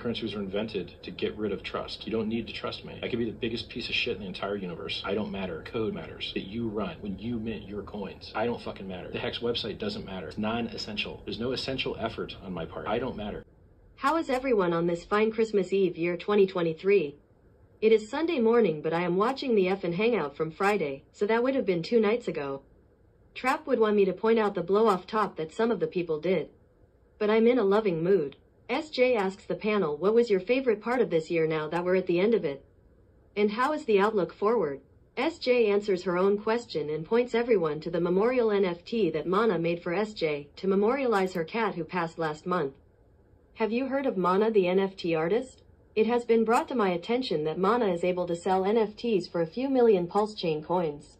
Cryptocurrencies were invented to get rid of trust. You don't need to trust me. I could be the biggest piece of shit in the entire universe. I don't matter. Code matters. That you run when you mint your coins. I don't fucking matter. The Hex website doesn't matter. It's non-essential. There's no essential effort on my part. I don't matter. How is everyone on this fine Christmas Eve year 2023? It is Sunday morning, but I am watching the effin' hangout from Friday, so that would have been two nights ago. Trap would want me to point out the blow off top that some of the people did. But I'm in a loving mood. SJ asks the panel what was your favorite part of this year now that we're at the end of it? And how is the outlook forward? SJ answers her own question and points everyone to the memorial NFT that Mana made for SJ to memorialize her cat who passed last month. Have you heard of Mana the NFT artist? It has been brought to my attention that Mana is able to sell NFTs for a few million Pulse Chain coins.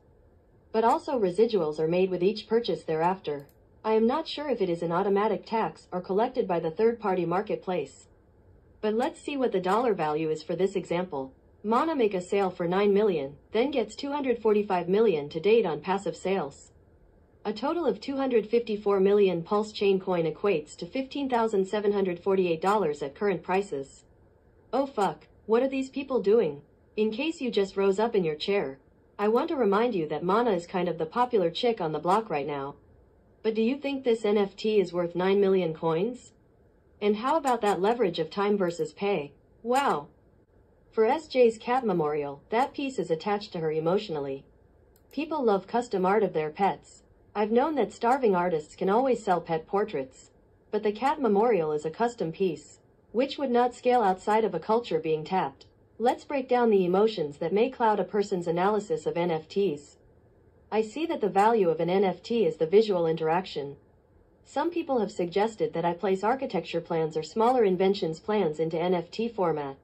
But also residuals are made with each purchase thereafter. I am not sure if it is an automatic tax or collected by the third-party marketplace. But let's see what the dollar value is for this example. Mana make a sale for 9 million, then gets 245 million to date on passive sales. A total of 254 million Pulse Chain coin equates to $15,748 at current prices. Oh fuck, what are these people doing? In case you just rose up in your chair, I want to remind you that Mana is kind of the popular chick on the block right now. But do you think this NFT is worth 9 million coins? And how about that leverage of time versus pay? Wow. For SJ's cat memorial, that piece is attached to her emotionally. People love custom art of their pets. I've known that starving artists can always sell pet portraits. But the cat memorial is a custom piece which would not scale outside of a culture being tapped. Let's break down the emotions that may cloud a person's analysis of NFTs. I see that the value of an NFT is the visual interaction. Some people have suggested that I place architecture plans or smaller inventions plans into NFT format.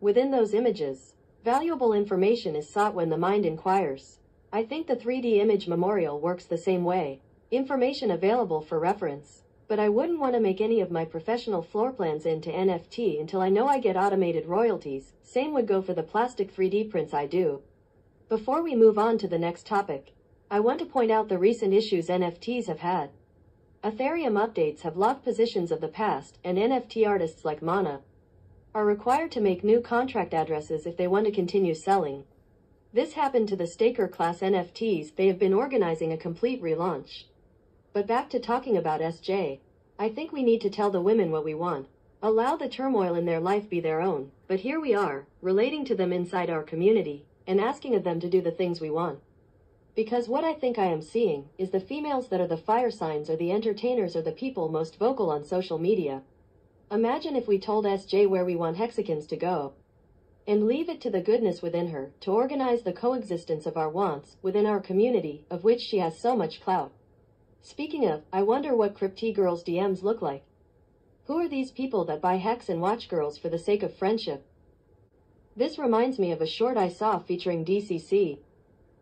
Within those images, valuable information is sought when the mind inquires. I think the 3D image memorial works the same way. Information available for reference but I wouldn't want to make any of my professional floor plans into NFT until I know I get automated royalties. Same would go for the plastic 3D prints I do. Before we move on to the next topic, I want to point out the recent issues NFTs have had. Ethereum updates have locked positions of the past, and NFT artists like Mana are required to make new contract addresses if they want to continue selling. This happened to the staker class NFTs, they have been organizing a complete relaunch. But back to talking about SJ. I think we need to tell the women what we want. Allow the turmoil in their life be their own. But here we are, relating to them inside our community, and asking of them to do the things we want. Because what I think I am seeing is the females that are the fire signs or the entertainers or the people most vocal on social media. Imagine if we told SJ where we want hexagons to go. And leave it to the goodness within her to organize the coexistence of our wants within our community, of which she has so much clout. Speaking of, I wonder what Crypti Girls DMs look like. Who are these people that buy hex and watch girls for the sake of friendship? This reminds me of a short I saw featuring DCC.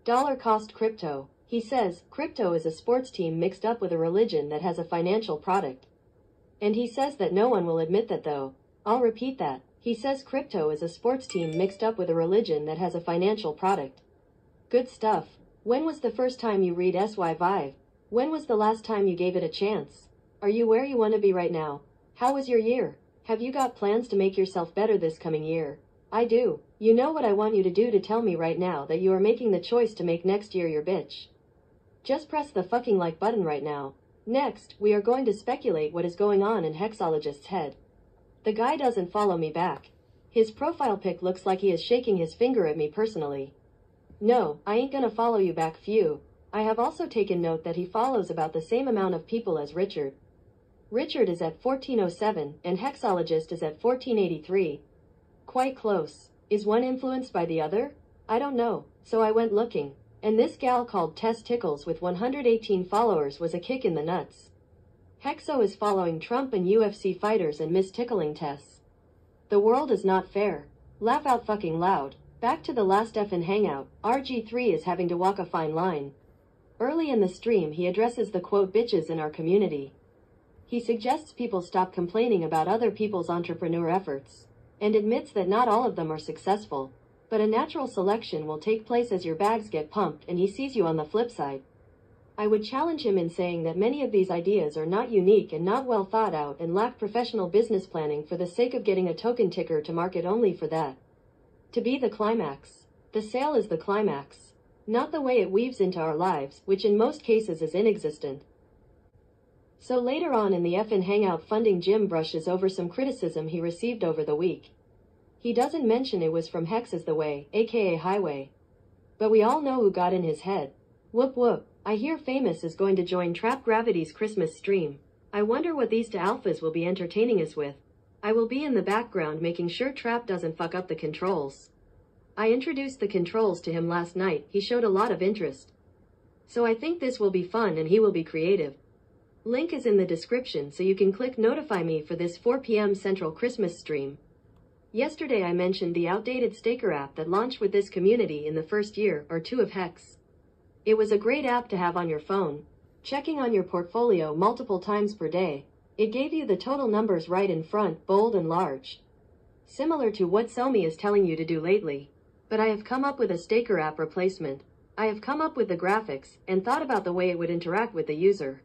Dollar cost crypto. He says, crypto is a sports team mixed up with a religion that has a financial product. And he says that no one will admit that though. I'll repeat that. He says crypto is a sports team mixed up with a religion that has a financial product. Good stuff. When was the first time you read SY Vive? When was the last time you gave it a chance? Are you where you want to be right now? How was your year? Have you got plans to make yourself better this coming year? I do. You know what I want you to do to tell me right now that you are making the choice to make next year your bitch. Just press the fucking like button right now. Next, we are going to speculate what is going on in Hexologist's head. The guy doesn't follow me back. His profile pic looks like he is shaking his finger at me personally. No, I ain't gonna follow you back few. I have also taken note that he follows about the same amount of people as Richard. Richard is at 1407 and Hexologist is at 1483. Quite close. Is one influenced by the other? I don't know, so I went looking. And this gal called Tess Tickles with 118 followers was a kick in the nuts. Hexo is following Trump and UFC fighters and Miss Tickling Tess. The world is not fair. Laugh out fucking loud. Back to the last F effin' hangout, RG3 is having to walk a fine line. Early in the stream he addresses the quote bitches in our community. He suggests people stop complaining about other people's entrepreneur efforts, and admits that not all of them are successful, but a natural selection will take place as your bags get pumped and he sees you on the flip side. I would challenge him in saying that many of these ideas are not unique and not well thought out and lack professional business planning for the sake of getting a token ticker to market only for that. To be the climax. The sale is the climax. Not the way it weaves into our lives, which in most cases is inexistent. So later on in the FN Hangout funding Jim brushes over some criticism he received over the week. He doesn't mention it was from Hex the way, aka Highway. But we all know who got in his head. Whoop whoop. I hear Famous is going to join Trap Gravity's Christmas stream. I wonder what these two alphas will be entertaining us with. I will be in the background making sure Trap doesn't fuck up the controls. I introduced the controls to him last night, he showed a lot of interest. So I think this will be fun and he will be creative. Link is in the description so you can click notify me for this 4 p.m. Central Christmas stream. Yesterday I mentioned the outdated Staker app that launched with this community in the first year or two of Hex. It was a great app to have on your phone. Checking on your portfolio multiple times per day, it gave you the total numbers right in front, bold and large. Similar to what Xiaomi is telling you to do lately. But I have come up with a Staker app replacement. I have come up with the graphics and thought about the way it would interact with the user.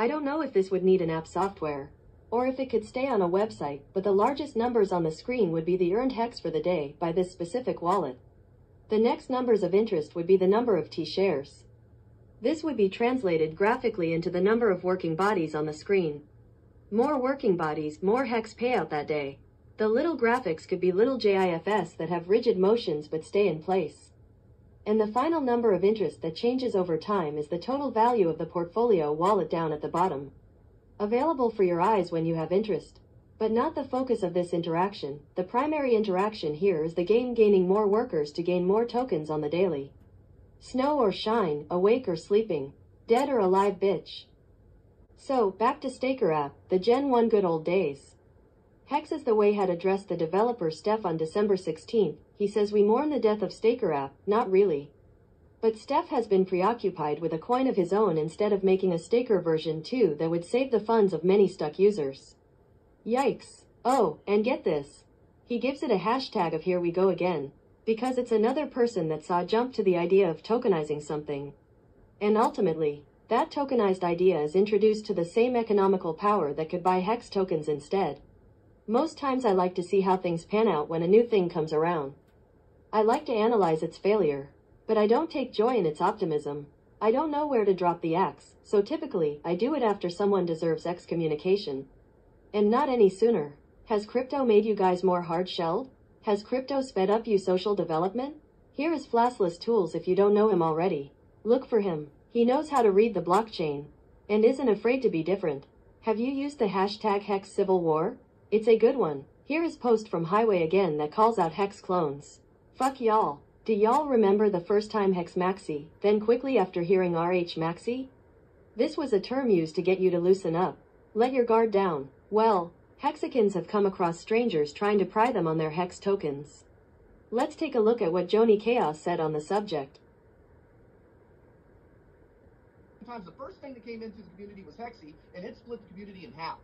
I don't know if this would need an app software or if it could stay on a website, but the largest numbers on the screen would be the earned hex for the day by this specific wallet. The next numbers of interest would be the number of T shares. This would be translated graphically into the number of working bodies on the screen. More working bodies, more hex payout that day. The little graphics could be little GIFs that have rigid motions but stay in place. And the final number of interest that changes over time is the total value of the portfolio wallet down at the bottom. Available for your eyes when you have interest. But not the focus of this interaction. The primary interaction here is the game gaining more workers to gain more tokens on the daily. Snow or shine, awake or sleeping, dead or alive bitch. So, back to Staker app, the Gen 1 good old days. Hex is the way had addressed the developer Steph on December 16th. He says we mourn the death of Staker app, not really. But Steph has been preoccupied with a coin of his own instead of making a Staker version 2 that would save the funds of many stuck users. Yikes. Oh, and get this. He gives it a hashtag of here we go again. Because it's another person that saw jump to the idea of tokenizing something. And ultimately, that tokenized idea is introduced to the same economical power that could buy hex tokens instead. Most times I like to see how things pan out when a new thing comes around. I like to analyze its failure, but I don't take joy in its optimism. I don't know where to drop the axe, so typically I do it after someone deserves excommunication. And not any sooner. Has crypto made you guys more hard-shelled? Has crypto sped up you social development? Here is Flassless Tools if you don't know him already. Look for him. He knows how to read the blockchain. And isn't afraid to be different. Have you used the hashtag Hex Civil War? It's a good one. Here is post from Highway again that calls out Hex clones. Fuck y'all. Do y'all remember the first time Hex Maxi, then quickly after hearing RH Maxi? This was a term used to get you to loosen up. Let your guard down. Well, Hexicans have come across strangers trying to pry them on their Hex tokens. Let's take a look at what Joni Chaos said on the subject. Sometimes the first thing that came into the community was Hexy, and it split the community in half.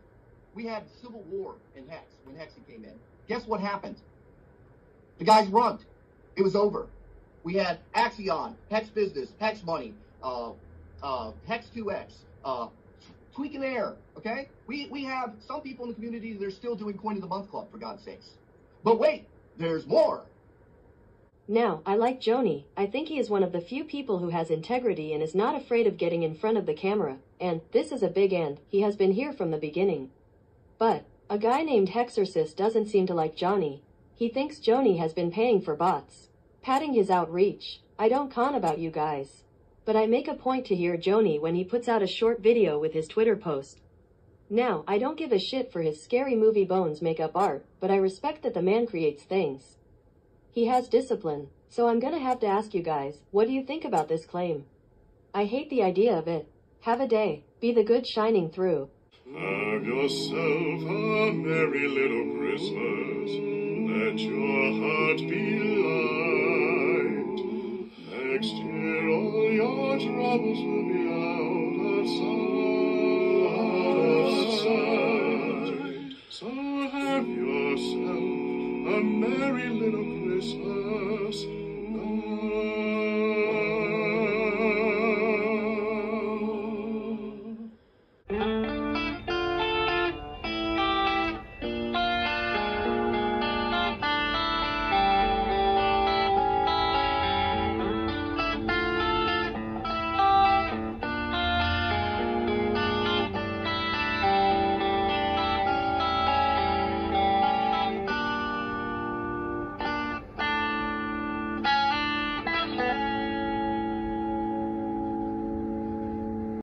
We had civil war in Hex when Hexy came in. Guess what happened? The guys runned. It was over. We had Axion, Hex Business, Hex Money, uh, uh, Hex 2X, uh, Tweak and Air, okay? We, we have some people in the community that are still doing Coin of the Month Club, for God's sakes. But wait, there's more. Now, I like Joni. I think he is one of the few people who has integrity and is not afraid of getting in front of the camera. And, this is a big and, he has been here from the beginning. But, a guy named Hexorcist doesn't seem to like Joni. He thinks Joni has been paying for bots. Padding his outreach. I don't con about you guys. But I make a point to hear Joni when he puts out a short video with his Twitter post. Now, I don't give a shit for his scary movie bones makeup art, but I respect that the man creates things. He has discipline, so I'm gonna have to ask you guys, what do you think about this claim? I hate the idea of it. Have a day. Be the good shining through. Have yourself a merry little Christmas. Let your heart be light. Next year all your troubles will be out of sight. So have yourself a merry little Christmas.